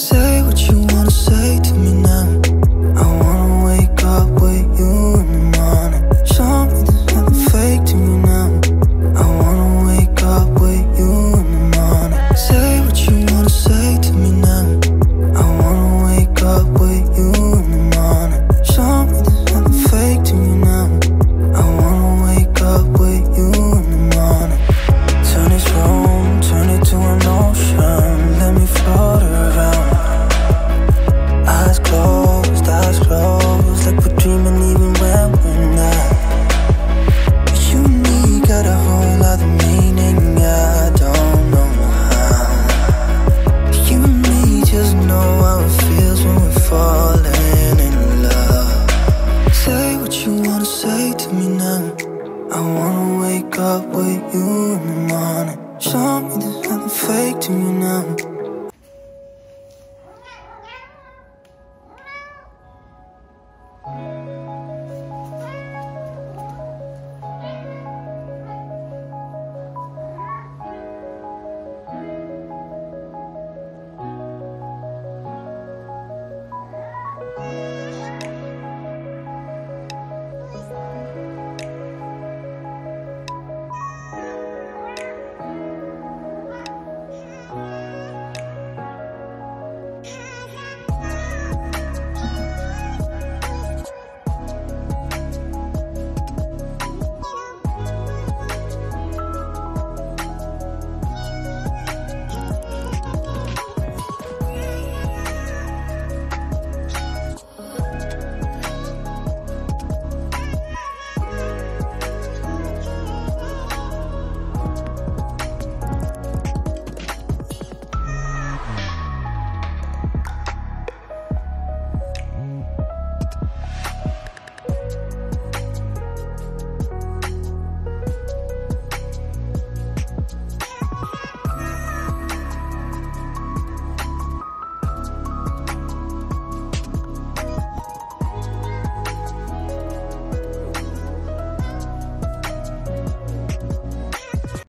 Say what you wanna say to me now. I wanna wake up with you in the morning. Show me fake to now. I wanna wake up with you in the morning. Say what you wanna say to me now. I wanna wake up with you in the morning closed, eyes closed, like we're dreaming even when we're not. You and me got a whole lot of meaning, I don't know how. You and me just know how it feels when we're falling in love. Say what you wanna say to me now. I wanna wake up with you in the morning. Show me there's nothing fake to you now.